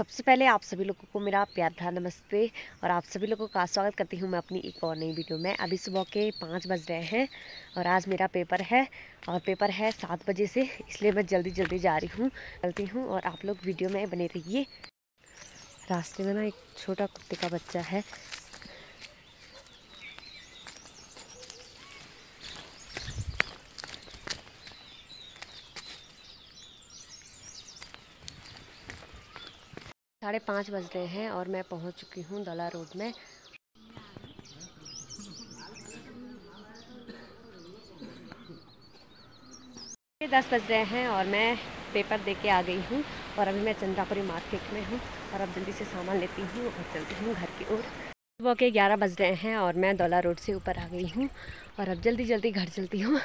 सबसे पहले आप सभी लोगों को मेरा प्यार था नमस्ते और आप सभी लोगों का स्वागत करती हूँ मैं अपनी एक और नई वीडियो में। अभी सुबह के पाँच बज रहे हैं और आज मेरा पेपर है और पेपर है सात बजे से, इसलिए मैं जल्दी जल्दी जा रही हूँ, चलती हूँ और आप लोग वीडियो में बने रहिए। रास्ते में ना एक छोटा कुत्ते का बच्चा है साढ़े पाँच बज रहे हैं और मैं पहुँच चुकी हूँ दला रोड में। दस बज रहे हैं और मैं पेपर दे के आ गई हूँ और अभी मैं चंद्रापुरी मार्केट में हूँ और अब जल्दी से सामान लेती हूँ और चलती हूँ घर की ओर। सुबह के ग्यारह बज रहे हैं और मैं दौला रोड से ऊपर आ गई हूँ और अब जल्दी जल्दी घर चलती हूँ।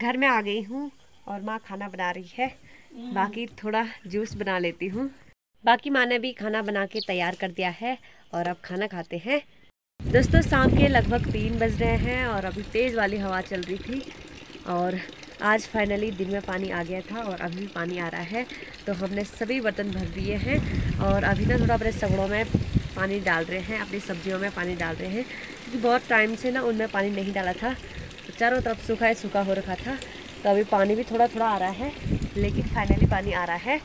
घर में आ गई हूँ और माँ खाना बना रही है। बाकी थोड़ा जूस बना लेती हूँ। बाकी माँ ने भी खाना बना के तैयार कर दिया है और अब खाना खाते हैं। दोस्तों, शाम के लगभग तीन बज रहे हैं और अभी तेज़ वाली हवा चल रही थी और आज फाइनली दिन में पानी आ गया था और अभी पानी आ रहा है। तो हमने सभी बर्तन भर दिए हैं और अभी ना थोड़ा अपने सगड़ों में पानी डाल रहे हैं, अपनी सब्जियों में पानी डाल रहे हैं। क्योंकि बहुत टाइम से ना उनमें पानी नहीं डाला था। चारों तरफ़ सूखा है, सूखा हो रखा था। तो अभी पानी भी थोड़ा थोड़ा आ रहा है, लेकिन फाइनली पानी आ रहा है।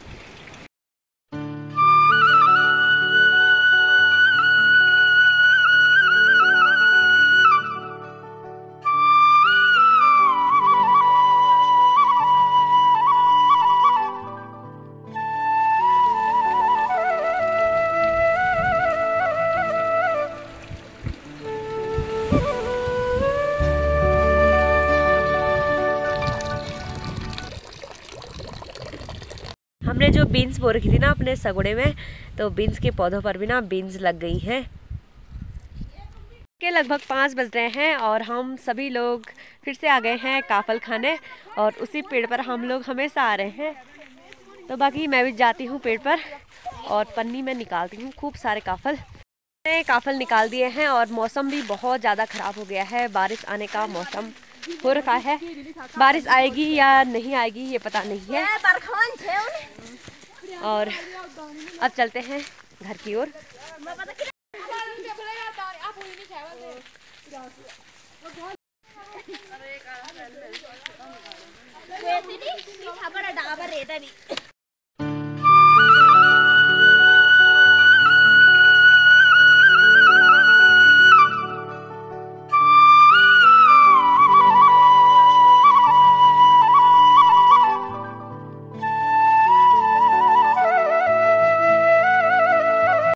हमने जो बीन्स बो रखी थी ना अपने सगड़े में तो बीन्स के पौधों पर भी ना बीन्स लग गई हैं। के लगभग पाँच बज रहे हैं और हम सभी लोग फिर से आ गए हैं काफल खाने और उसी पेड़ पर हम लोग हमेशा आ रहे हैं। तो बाकी मैं भी जाती हूँ पेड़ पर और पन्नी में निकालती हूँ खूब सारे काफल। काफल निकाल दिए हैं और मौसम भी बहुत ज़्यादा ख़राब हो गया है, बारिश आने का मौसम। हो रखा है बारिश आएगी या नहीं आएगी ये पता नहीं है और अब चलते हैं घर की ओर